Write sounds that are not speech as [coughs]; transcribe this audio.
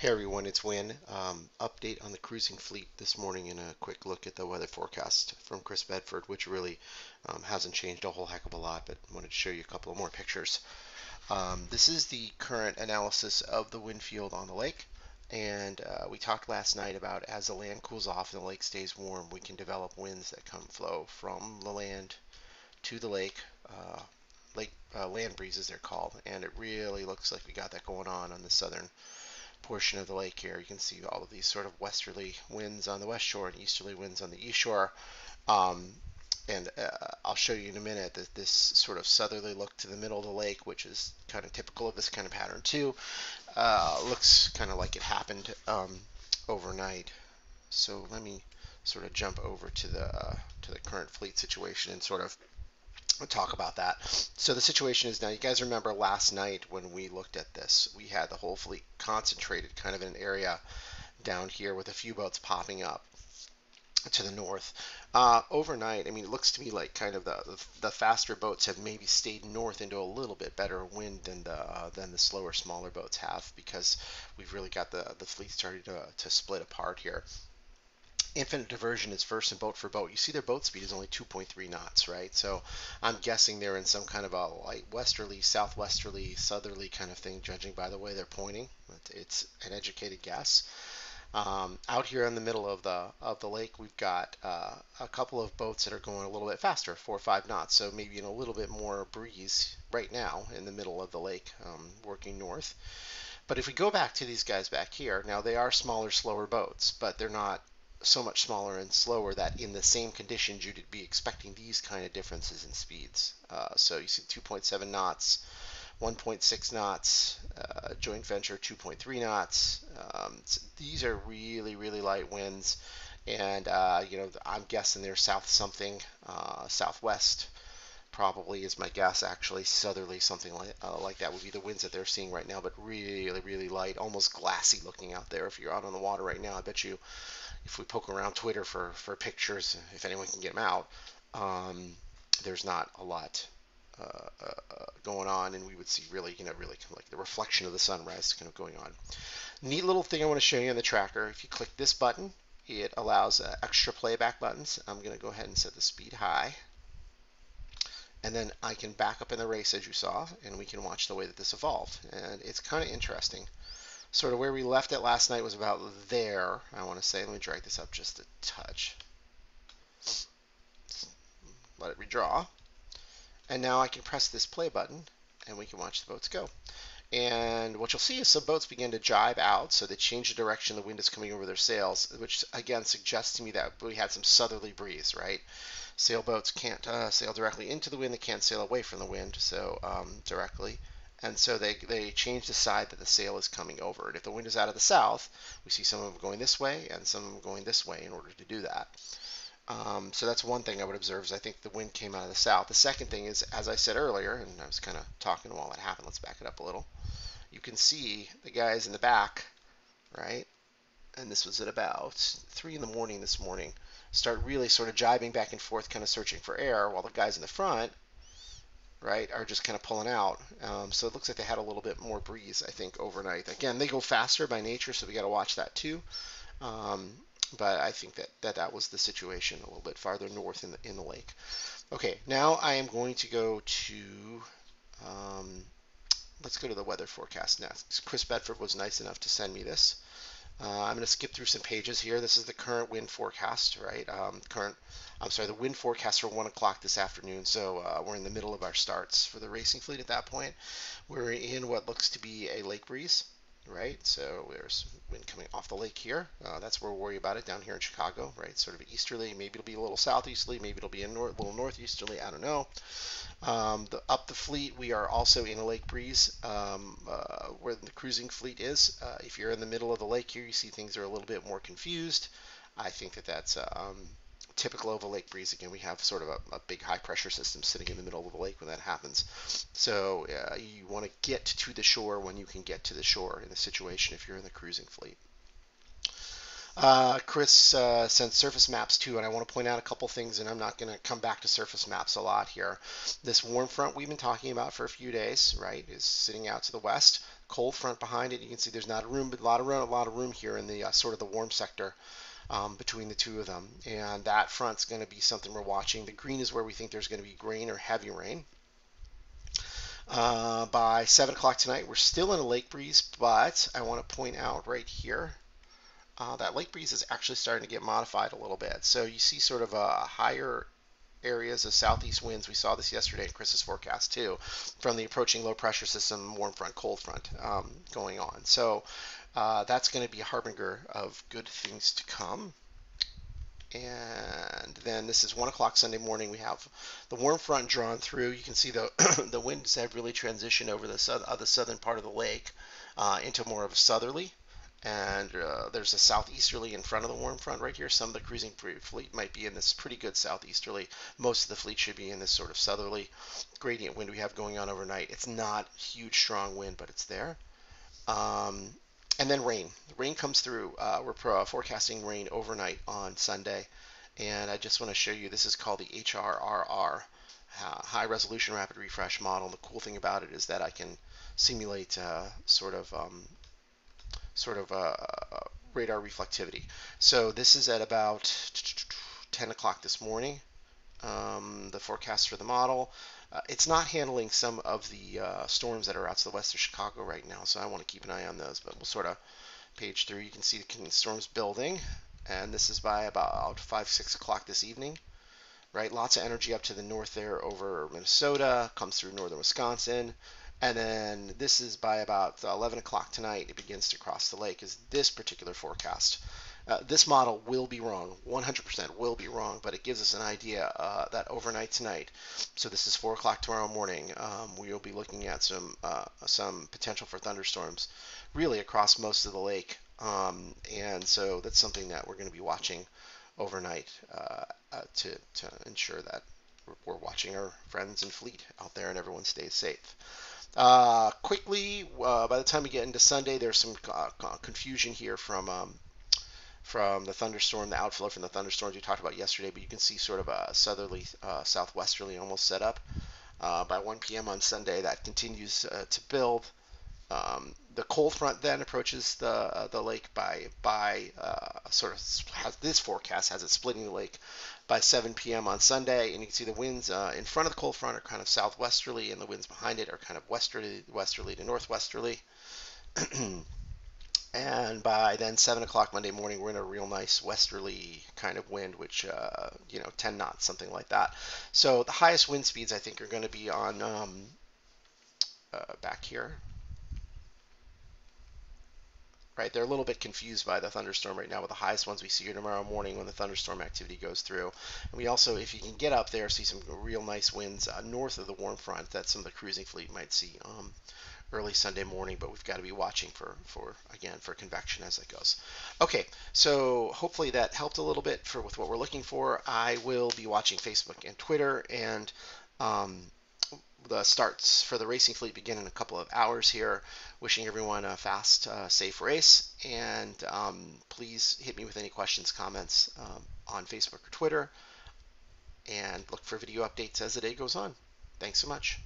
Hey everyone, it's Win. Um, update on the cruising fleet this morning and a quick look at the weather forecast from Chris Bedford, which really um, hasn't changed a whole heck of a lot, but wanted to show you a couple of more pictures. Um, this is the current analysis of the wind field on the lake. And uh, we talked last night about as the land cools off and the lake stays warm, we can develop winds that come flow from the land to the lake. Uh, lake uh, land breezes they're called, and it really looks like we got that going on on the southern portion of the lake here. You can see all of these sort of westerly winds on the west shore and easterly winds on the east shore. Um, and uh, I'll show you in a minute that this sort of southerly look to the middle of the lake, which is kind of typical of this kind of pattern too, uh, looks kind of like it happened um, overnight. So let me sort of jump over to the uh, to the current fleet situation and sort of talk about that. So the situation is now, you guys remember last night when we looked at this, we had the whole fleet concentrated kind of in an area down here with a few boats popping up to the north. Uh, overnight, I mean, it looks to me like kind of the the faster boats have maybe stayed north into a little bit better wind than the uh, than the slower, smaller boats have because we've really got the the fleet starting to to split apart here infinite diversion is first in boat for boat. You see their boat speed is only 2.3 knots, right? So I'm guessing they're in some kind of a light westerly, southwesterly, southerly kind of thing, judging by the way they're pointing. It's an educated guess. Um, out here in the middle of the of the lake, we've got uh, a couple of boats that are going a little bit faster, four or five knots. So maybe in a little bit more breeze right now in the middle of the lake, um, working north. But if we go back to these guys back here, now they are smaller, slower boats, but they're not so much smaller and slower that in the same conditions you'd be expecting these kind of differences in speeds. Uh, so you see 2.7 knots, 1.6 knots, uh, joint venture 2.3 knots. Um, so these are really, really light winds. And, uh, you know, I'm guessing they're south something, uh, southwest probably is my guess actually southerly something like, uh, like that would be the winds that they're seeing right now but really really light almost glassy looking out there if you're out on the water right now i bet you if we poke around Twitter for, for pictures, if anyone can get them out, um, there's not a lot uh, uh, going on, and we would see really, you know, really like the reflection of the sunrise kind of going on. Neat little thing I want to show you on the tracker. If you click this button, it allows uh, extra playback buttons. I'm going to go ahead and set the speed high. And then I can back up in the race as you saw, and we can watch the way that this evolved. And it's kind of interesting sort of where we left it last night was about there, I want to say. Let me drag this up just a touch. Let it redraw. And now I can press this play button and we can watch the boats go. And what you'll see is some boats begin to jibe out, so they change the direction the wind is coming over their sails, which again suggests to me that we had some southerly breeze, right? Sailboats can't uh, sail directly into the wind, they can't sail away from the wind, so um, directly and so they, they change the side that the sail is coming over. And if the wind is out of the south, we see some of them going this way and some of them going this way in order to do that. Um, so that's one thing I would observe is I think the wind came out of the south. The second thing is, as I said earlier, and I was kind of talking while that happened, let's back it up a little. You can see the guys in the back, right? And this was at about 3 in the morning this morning, start really sort of jibing back and forth, kind of searching for air, while the guys in the front right, are just kind of pulling out. Um, so it looks like they had a little bit more breeze, I think, overnight. Again, they go faster by nature, so we got to watch that too. Um, but I think that, that that was the situation a little bit farther north in the, in the lake. Okay, now I am going to go to, um, let's go to the weather forecast next. Chris Bedford was nice enough to send me this. Uh, I'm going to skip through some pages here. This is the current wind forecast, right? Um, current, I'm sorry, the wind forecast for 1 o'clock this afternoon. So uh, we're in the middle of our starts for the racing fleet at that point. We're in what looks to be a lake breeze right? So there's wind coming off the lake here. Uh, that's where we'll worry about it down here in Chicago, right? Sort of easterly. Maybe it'll be a little southeasterly. Maybe it'll be a nor- little northeasterly. I don't know. Um, the, up the fleet, we are also in a lake breeze um, uh, where the cruising fleet is. Uh, if you're in the middle of the lake here, you see things are a little bit more confused. I think that that's um, typical of a lake breeze. Again, we have sort of a, a, big high pressure system sitting in the middle of the lake when that happens. So uh, you want to get to the shore when you can get to the shore in the situation if you're in the cruising fleet. Uh, Chris uh, sent surface maps too, and I want to point out a couple things, and I'm not going to come back to surface maps a lot here. This warm front we've been talking about for a few days, right, is sitting out to the west. cold front behind it. You can see there's not a room, a lot of room, a lot of room here in the uh, sort of the warm sector um, between the two of them. And that front's going to be something we're watching. The green is where we think there's going to be rain or heavy rain. Uh, by 7 o'clock tonight, we're still in a lake breeze, but I want to point out right here uh, that lake breeze is actually starting to get modified a little bit. So you see sort of a higher areas of southeast winds. We saw this yesterday in Chris's forecast too, from the approaching low pressure system, warm front, cold front um, going on. So uh, that's going to be a harbinger of good things to come. And then this is one o'clock Sunday morning. We have the warm front drawn through. You can see the [coughs] the winds have really transitioned over the, uh, the southern part of the lake uh, into more of a southerly and uh, there's a southeasterly in front of the warm front right here. Some of the cruising fleet might be in this pretty good southeasterly. Most of the fleet should be in this sort of southerly gradient wind we have going on overnight. It's not huge strong wind, but it's there. Um, and then rain. Rain comes through. Uh, we're uh, forecasting rain overnight on Sunday, and I just want to show you. This is called the HRRR, uh, High Resolution Rapid Refresh Model. The cool thing about it is that I can simulate uh, sort of um, sort of uh, radar reflectivity. So this is at about 10 o'clock this morning, um, the forecast for the model. Uh, it's not handling some of the uh, storms that are out to the west of Chicago right now, so I want to keep an eye on those, but we'll sort of page through. You can see the storms building, and this is by about 5, 6 o'clock this evening. Right, lots of energy up to the north there over Minnesota, comes through northern Wisconsin, and then this is by about 11 o'clock tonight, it begins to cross the lake, is this particular forecast. Uh, this model will be wrong, 100% will be wrong, but it gives us an idea uh, that overnight tonight, so this is 4 o'clock tomorrow morning, um, we will be looking at some, uh, some potential for thunderstorms really across most of the lake. Um, and so that's something that we're going to be watching overnight uh, uh, to, to ensure that we're watching our friends and fleet out there and everyone stays safe. Uh, quickly, by the time we get into Sunday, there's some confusion here from um, from the thunderstorm, the outflow from the thunderstorms we talked about yesterday. But you can see sort of a southerly, uh, southwesterly almost set up. Uh, by 1 p.m. on Sunday, that continues uh, to build. Um, the cold front then approaches the uh, the lake by by uh, sort of has this forecast has it splitting the lake by 7 p.m. on Sunday, and you can see the winds uh, in front of the cold front are kind of southwesterly, and the winds behind it are kind of westerly, westerly to northwesterly. [clears throat] and by then 7 o'clock Monday morning, we're in a real nice westerly kind of wind, which uh, you know 10 knots, something like that. So the highest wind speeds I think are going to be on um, uh, back here right? They're a little bit confused by the thunderstorm right now but the highest ones we see here tomorrow morning when the thunderstorm activity goes through. And we also, if you can get up there, see some real nice winds uh, north of the warm front that some of the cruising fleet might see um, early Sunday morning, but we've got to be watching for, for again, for convection as it goes. Okay, so hopefully that helped a little bit for with what we're looking for. I will be watching Facebook and Twitter and um, the starts for the racing fleet begin in a couple of hours here. Wishing everyone a fast, uh, safe race. And um, please hit me with any questions, comments um, on Facebook or Twitter. And look for video updates as the day goes on. Thanks so much.